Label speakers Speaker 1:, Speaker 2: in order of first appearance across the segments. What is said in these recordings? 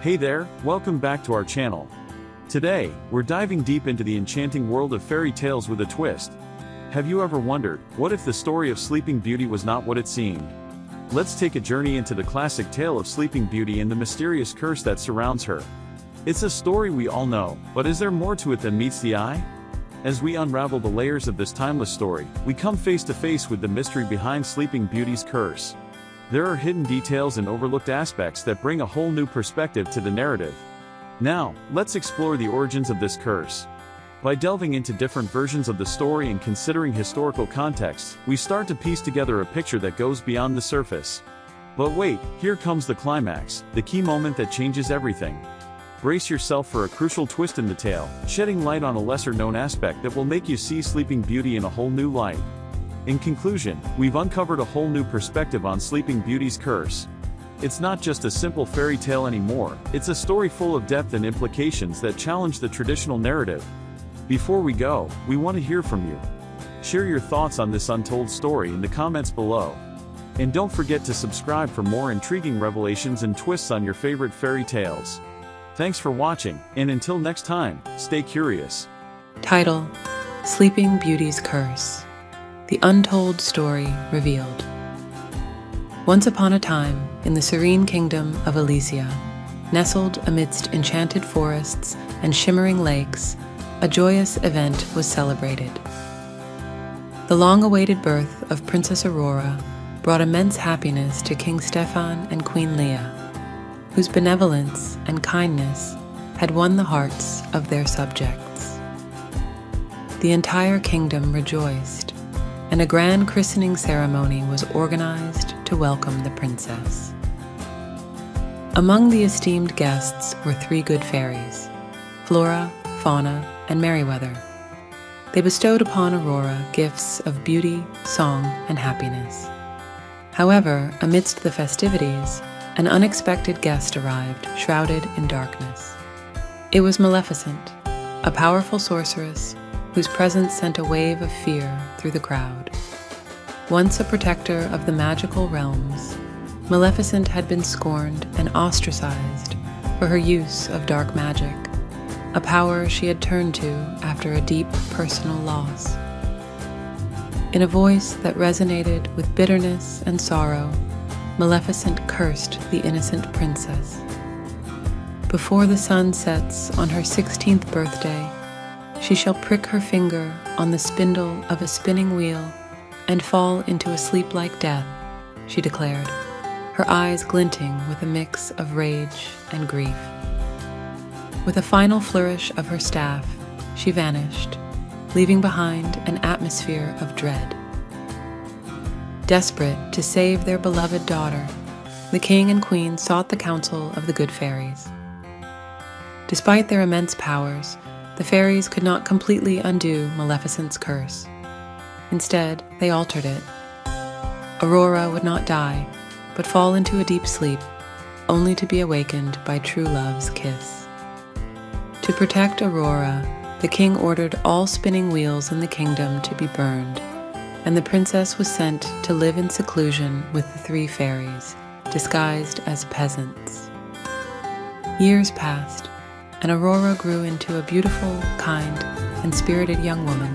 Speaker 1: Hey there, welcome back to our channel. Today, we're diving deep into the enchanting world of fairy tales with a twist. Have you ever wondered, what if the story of Sleeping Beauty was not what it seemed? Let's take a journey into the classic tale of Sleeping Beauty and the mysterious curse that surrounds her. It's a story we all know, but is there more to it than meets the eye? As we unravel the layers of this timeless story, we come face to face with the mystery behind Sleeping Beauty's curse. There are hidden details and overlooked aspects that bring a whole new perspective to the narrative. Now, let's explore the origins of this curse. By delving into different versions of the story and considering historical contexts, we start to piece together a picture that goes beyond the surface. But wait, here comes the climax, the key moment that changes everything. Brace yourself for a crucial twist in the tale, shedding light on a lesser known aspect that will make you see Sleeping Beauty in a whole new light. In conclusion, we've uncovered a whole new perspective on Sleeping Beauty's curse. It's not just a simple fairy tale anymore, it's a story full of depth and implications that challenge the traditional narrative. Before we go, we want to hear from you. Share your thoughts on this untold story in the comments below. And don't forget to subscribe for more intriguing revelations and twists on your favorite fairy tales. Thanks for watching, and until next time, stay curious.
Speaker 2: Title Sleeping Beauty's Curse The Untold Story Revealed. Once upon a time, in the serene kingdom of Elysia, nestled amidst enchanted forests and shimmering lakes, a joyous event was celebrated. The long awaited birth of Princess Aurora brought immense happiness to King Stefan and Queen Leah, whose benevolence and kindness had won the hearts of their subjects. The entire kingdom rejoiced, and a grand christening ceremony was organized to welcome the princess. Among the esteemed guests were three good fairies Flora, Fauna, and Merryweather. They bestowed upon Aurora gifts of beauty, song, and happiness. However, amidst the festivities, an unexpected guest arrived, shrouded in darkness. It was Maleficent, a powerful sorceress whose presence sent a wave of fear through the crowd. Once a protector of the magical realms, Maleficent had been scorned and ostracized for her use of dark magic, a power she had turned to after a deep personal loss. In a voice that resonated with bitterness and sorrow, Maleficent cursed the innocent princess. Before the sun sets on her sixteenth birthday, she shall prick her finger on the spindle of a spinning wheel and fall into a sleep like death, she declared, her eyes glinting with a mix of rage and grief. With a final flourish of her staff, she vanished, leaving behind an atmosphere of dread. Desperate to save their beloved daughter, the king and queen sought the counsel of the good fairies. Despite their immense powers, the fairies could not completely undo Maleficent's curse. Instead, they altered it. Aurora would not die, but fall into a deep sleep, only to be awakened by true love's kiss. To protect Aurora, the king ordered all spinning wheels in the kingdom to be burned and the princess was sent to live in seclusion with the three fairies, disguised as peasants. Years passed, and Aurora grew into a beautiful, kind, and spirited young woman,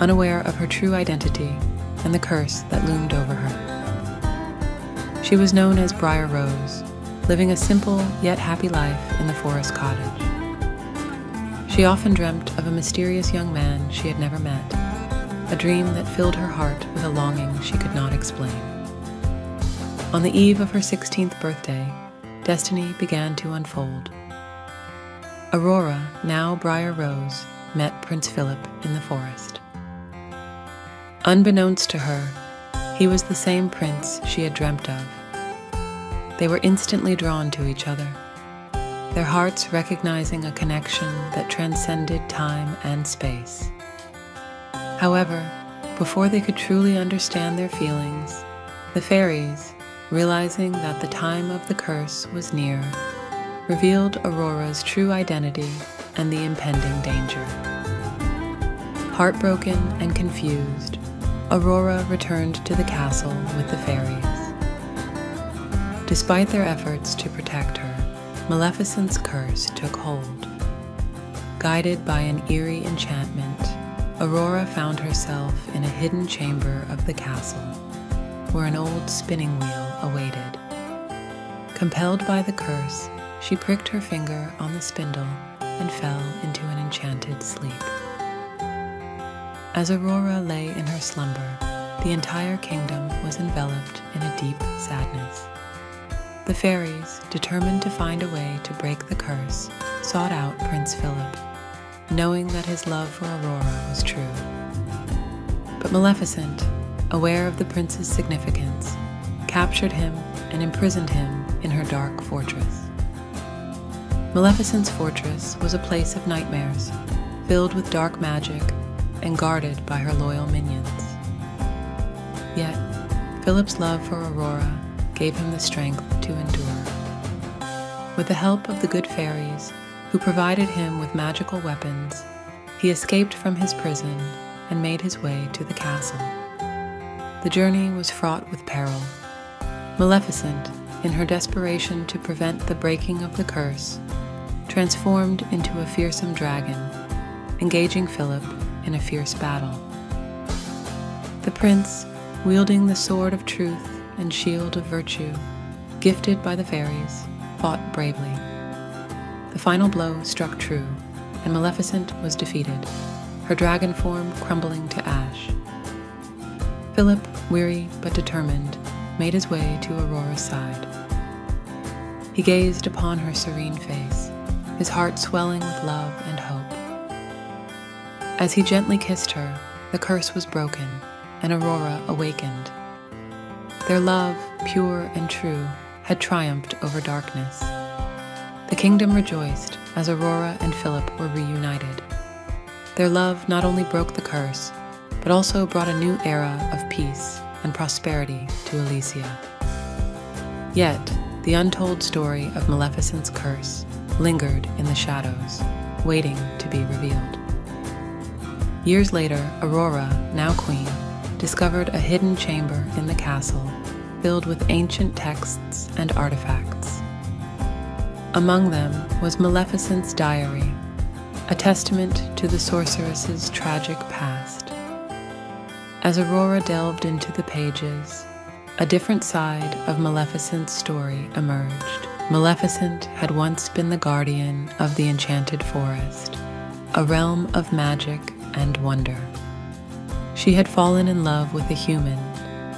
Speaker 2: unaware of her true identity and the curse that loomed over her. She was known as Briar Rose, living a simple yet happy life in the forest cottage. She often dreamt of a mysterious young man she had never met a dream that filled her heart with a longing she could not explain. On the eve of her 16th birthday, destiny began to unfold. Aurora, now Briar Rose, met Prince Philip in the forest. Unbeknownst to her, he was the same prince she had dreamt of. They were instantly drawn to each other, their hearts recognizing a connection that transcended time and space. However, before they could truly understand their feelings, the fairies, realizing that the time of the curse was near, revealed Aurora's true identity and the impending danger. Heartbroken and confused, Aurora returned to the castle with the fairies. Despite their efforts to protect her, Maleficent's curse took hold. Guided by an eerie enchantment, Aurora found herself in a hidden chamber of the castle, where an old spinning wheel awaited. Compelled by the curse, she pricked her finger on the spindle and fell into an enchanted sleep. As Aurora lay in her slumber, the entire kingdom was enveloped in a deep sadness. The fairies, determined to find a way to break the curse, sought out Prince Philip, knowing that his love for Aurora was true. But Maleficent, aware of the prince's significance, captured him and imprisoned him in her dark fortress. Maleficent's fortress was a place of nightmares, filled with dark magic and guarded by her loyal minions. Yet, Philip's love for Aurora gave him the strength to endure. With the help of the good fairies, who provided him with magical weapons, he escaped from his prison and made his way to the castle. The journey was fraught with peril. Maleficent, in her desperation to prevent the breaking of the curse, transformed into a fearsome dragon, engaging Philip in a fierce battle. The prince, wielding the sword of truth and shield of virtue, gifted by the fairies, fought bravely. The final blow struck true, and Maleficent was defeated, her dragon form crumbling to ash. Philip, weary but determined, made his way to Aurora's side. He gazed upon her serene face, his heart swelling with love and hope. As he gently kissed her, the curse was broken, and Aurora awakened. Their love, pure and true, had triumphed over darkness. The kingdom rejoiced as Aurora and Philip were reunited. Their love not only broke the curse, but also brought a new era of peace and prosperity to Elysia. Yet, the untold story of Maleficent's curse lingered in the shadows, waiting to be revealed. Years later, Aurora, now queen, discovered a hidden chamber in the castle filled with ancient texts and artifacts. Among them was Maleficent's diary, a testament to the sorceress's tragic past. As Aurora delved into the pages, a different side of Maleficent's story emerged. Maleficent had once been the guardian of the Enchanted Forest, a realm of magic and wonder. She had fallen in love with a human,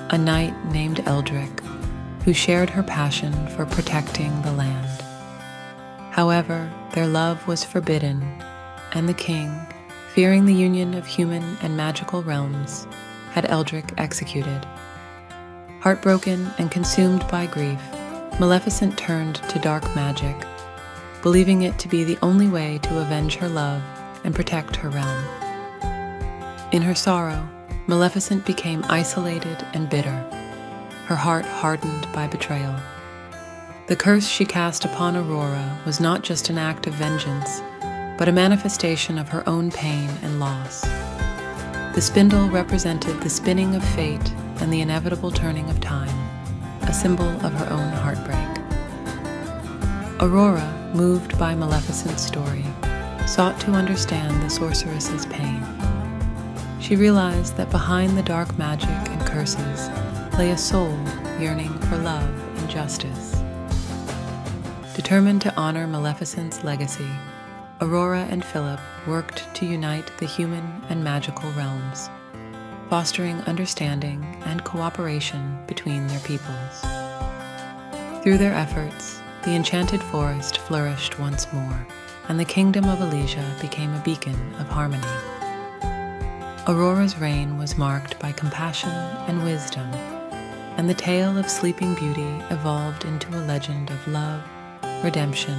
Speaker 2: a knight named Eldrick, who shared her passion for protecting the land. However, their love was forbidden, and the king, fearing the union of human and magical realms, had Eldrick executed. Heartbroken and consumed by grief, Maleficent turned to dark magic, believing it to be the only way to avenge her love and protect her realm. In her sorrow, Maleficent became isolated and bitter, her heart hardened by betrayal. The curse she cast upon Aurora was not just an act of vengeance, but a manifestation of her own pain and loss. The spindle represented the spinning of fate and the inevitable turning of time, a symbol of her own heartbreak. Aurora, moved by Maleficent's story, sought to understand the sorceress's pain she realized that behind the dark magic and curses lay a soul yearning for love and justice. Determined to honor Maleficent's legacy, Aurora and Philip worked to unite the human and magical realms, fostering understanding and cooperation between their peoples. Through their efforts, the enchanted forest flourished once more, and the kingdom of Elysia became a beacon of harmony. Aurora's reign was marked by compassion and wisdom, and the tale of Sleeping Beauty evolved into a legend of love, redemption,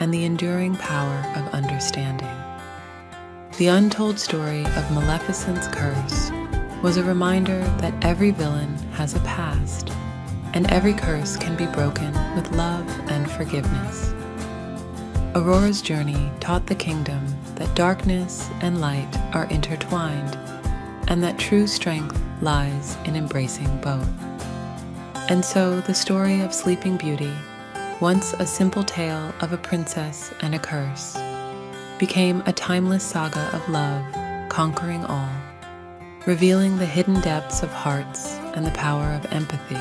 Speaker 2: and the enduring power of understanding. The untold story of Maleficent's curse was a reminder that every villain has a past, and every curse can be broken with love and forgiveness. Aurora's journey taught the kingdom that darkness and light are intertwined, and that true strength lies in embracing both. And so the story of Sleeping Beauty, once a simple tale of a princess and a curse, became a timeless saga of love conquering all, revealing the hidden depths of hearts and the power of empathy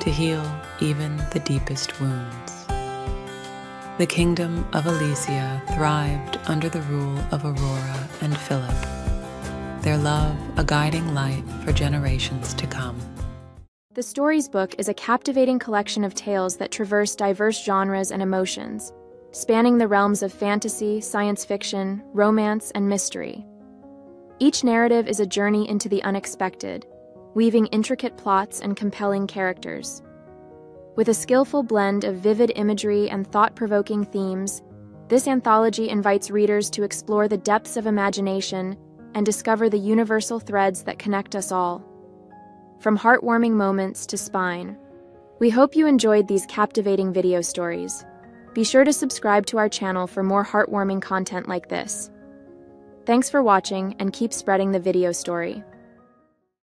Speaker 2: to heal even the deepest wounds. The kingdom of Elysia thrived under the rule of Aurora and Philip, their love a guiding light for generations to come.
Speaker 3: The Stories book is a captivating collection of tales that traverse diverse genres and emotions, spanning the realms of fantasy, science fiction, romance, and mystery. Each narrative is a journey into the unexpected, weaving intricate plots and compelling characters. With a skillful blend of vivid imagery and thought provoking themes, this anthology invites readers to explore the depths of imagination and discover the universal threads that connect us all from heartwarming moments to spine. We hope you enjoyed these captivating video stories. Be sure to subscribe to our channel for more heartwarming content like this. Thanks for watching and keep spreading the video story.